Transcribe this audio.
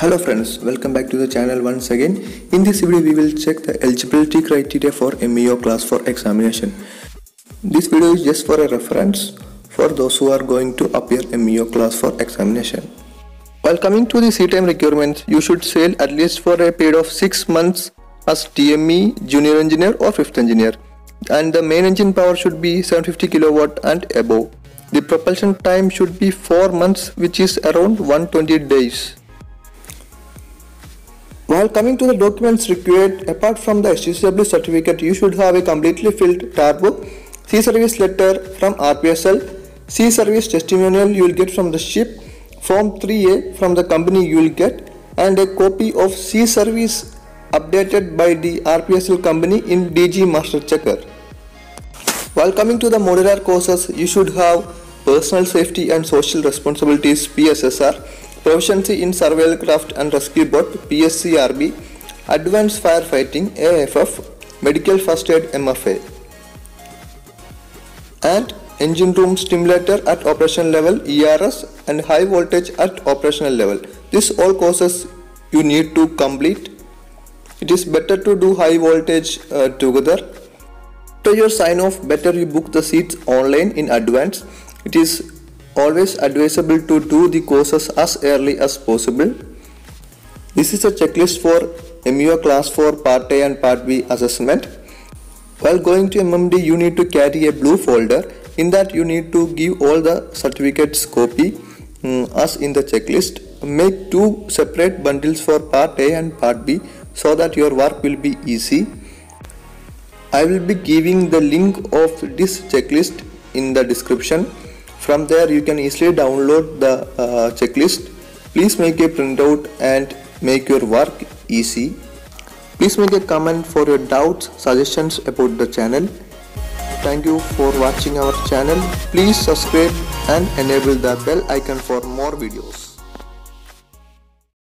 Hello friends, welcome back to the channel once again. In this video we will check the eligibility criteria for MEO class 4 examination. This video is just for a reference for those who are going to appear MEO class 4 examination. While coming to the sea-time requirements, you should sail at least for a period of 6 months as TME, junior engineer or fifth engineer and the main engine power should be 750 kilowatt and above. The propulsion time should be 4 months which is around 120 days. While coming to the documents required, apart from the STCW certificate, you should have a completely filled TAR book, sea service letter from RPSL, sea service testimonial you will get from the ship, Form 3A from the company you will get, and a copy of sea service updated by the RPSL company in DG Master Checker. While coming to the modular courses, you should have Personal Safety and Social Responsibilities PSSR, Proficiency in Survival Craft and Rescue Boat PSCRB, Advanced Firefighting AFF, Medical First Aid MFA, and Engine Room Simulator at operational level ERS and High Voltage at operational level. This all courses you need to complete. It is better to do high voltage uh, together. To your sign off, better you book the seats online in advance. It is always advisable to do the courses as early as possible. This is a checklist for MEO class 4 part A and part B assessment. While going to MMD you need to carry a blue folder. In that you need to give all the certificates copy um, as in the checklist. Make two separate bundles for part A and part B so that your work will be easy. I will be giving the link of this checklist in the description. From there you can easily download the uh, checklist. Please make a printout and make your work easy. Please make a comment for your doubts, suggestions about the channel. Thank you for watching our channel. Please subscribe and enable the bell icon for more videos.